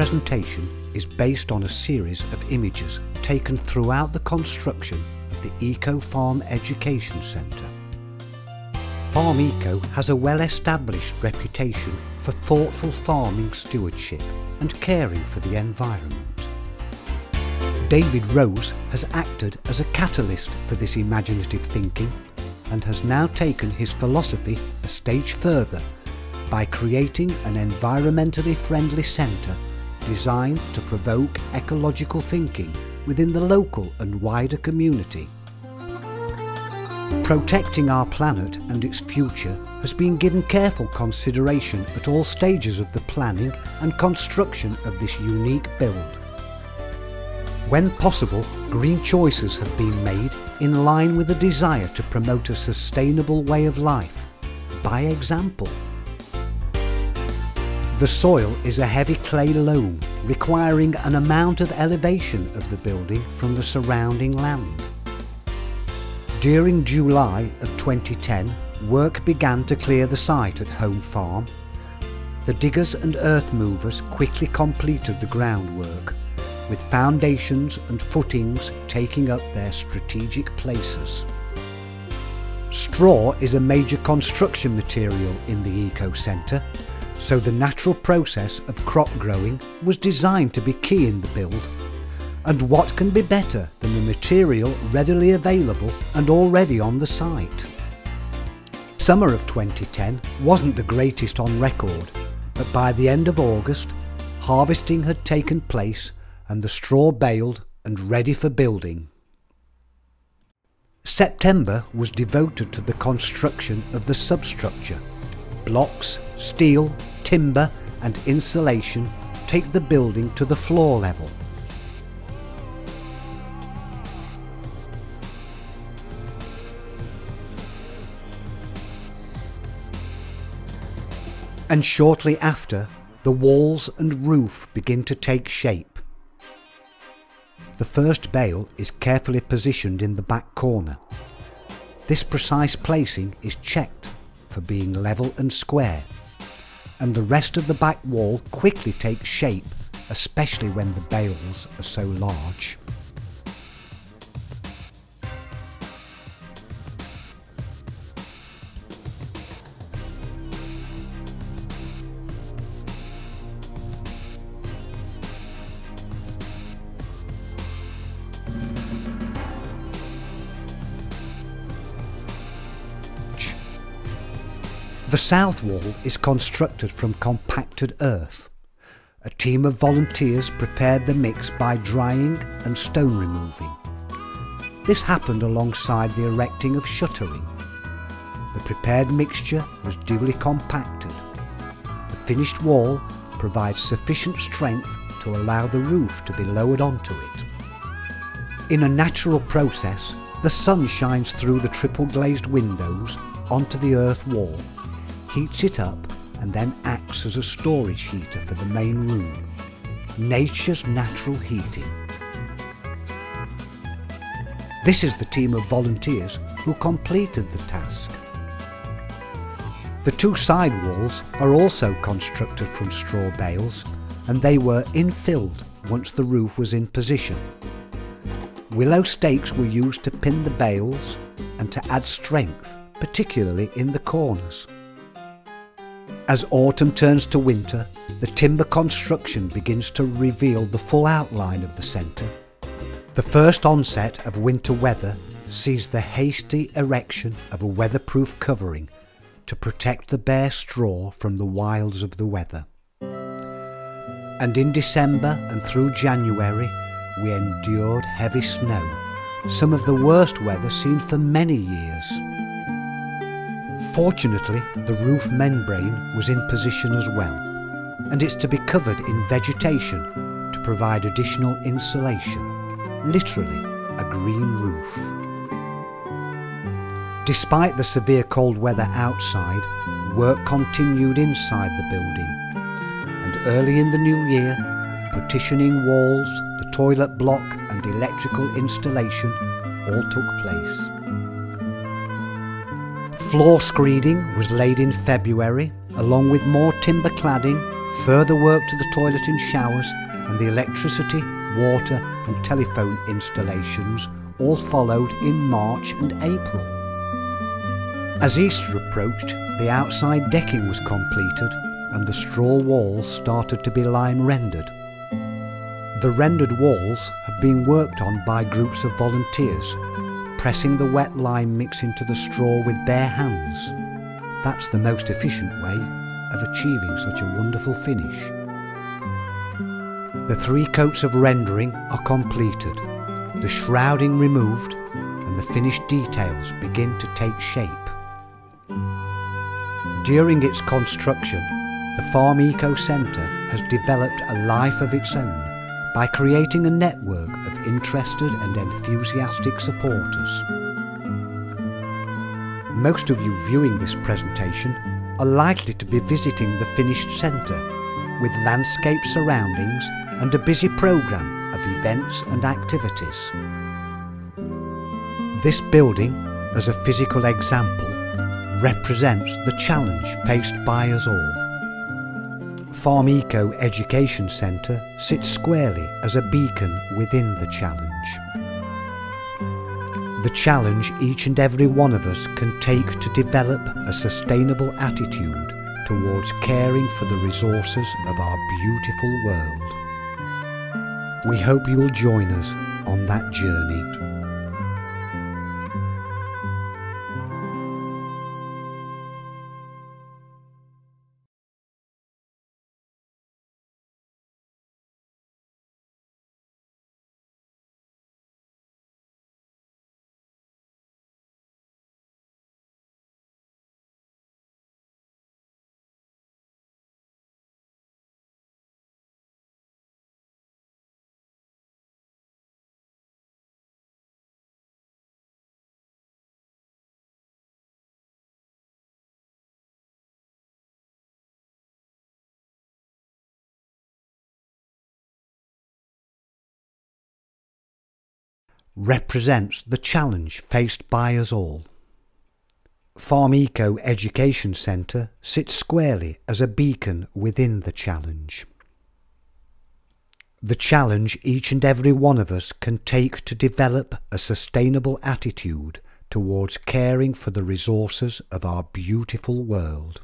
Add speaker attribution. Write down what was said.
Speaker 1: presentation is based on a series of images taken throughout the construction of the Eco Farm Education Centre. Farm Eco has a well-established reputation for thoughtful farming stewardship and caring for the environment. David Rose has acted as a catalyst for this imaginative thinking and has now taken his philosophy a stage further by creating an environmentally friendly centre designed to provoke ecological thinking within the local and wider community. Protecting our planet and its future has been given careful consideration at all stages of the planning and construction of this unique build. When possible, green choices have been made in line with a desire to promote a sustainable way of life. By example, the soil is a heavy clay loam requiring an amount of elevation of the building from the surrounding land. During July of 2010, work began to clear the site at Home Farm. The diggers and earth movers quickly completed the groundwork, with foundations and footings taking up their strategic places. Straw is a major construction material in the Eco Centre, so the natural process of crop growing was designed to be key in the build and what can be better than the material readily available and already on the site? Summer of 2010 wasn't the greatest on record, but by the end of August, harvesting had taken place and the straw baled and ready for building. September was devoted to the construction of the substructure. Blocks, steel, timber and insulation take the building to the floor level. and shortly after, the walls and roof begin to take shape. The first bale is carefully positioned in the back corner. This precise placing is checked for being level and square, and the rest of the back wall quickly takes shape, especially when the bales are so large. The south wall is constructed from compacted earth. A team of volunteers prepared the mix by drying and stone removing. This happened alongside the erecting of shuttering. The prepared mixture was duly compacted. The finished wall provides sufficient strength to allow the roof to be lowered onto it. In a natural process, the sun shines through the triple glazed windows onto the earth wall heats it up and then acts as a storage heater for the main room. Nature's natural heating. This is the team of volunteers who completed the task. The two side walls are also constructed from straw bales and they were infilled once the roof was in position. Willow stakes were used to pin the bales and to add strength, particularly in the corners. As autumn turns to winter, the timber construction begins to reveal the full outline of the centre. The first onset of winter weather sees the hasty erection of a weatherproof covering to protect the bare straw from the wiles of the weather. And in December and through January, we endured heavy snow, some of the worst weather seen for many years. Fortunately, the roof membrane was in position as well, and it's to be covered in vegetation to provide additional insulation, literally a green roof. Despite the severe cold weather outside, work continued inside the building, and early in the new year, partitioning walls, the toilet block and electrical installation all took place. Floor screeding was laid in February, along with more timber cladding, Further work to the toilet and showers and the electricity, water and telephone installations all followed in March and April. As Easter approached, the outside decking was completed and the straw walls started to be lime rendered. The rendered walls have been worked on by groups of volunteers, pressing the wet lime mix into the straw with bare hands. That's the most efficient way of achieving such a wonderful finish. The three coats of rendering are completed, the shrouding removed, and the finished details begin to take shape. During its construction, the Farm Eco Centre has developed a life of its own by creating a network of interested and enthusiastic supporters. Most of you viewing this presentation are likely to be visiting the finished centre with landscape surroundings and a busy programme of events and activities. This building, as a physical example, represents the challenge faced by us all. Farm Eco Education Centre sits squarely as a beacon within the challenge. The challenge each and every one of us can take to develop a sustainable attitude towards caring for the resources of our beautiful world. We hope you'll join us on that journey. Represents the challenge faced by us all. Farm Eco Education Centre sits squarely as a beacon within the challenge. The challenge each and every one of us can take to develop a sustainable attitude towards caring for the resources of our beautiful world.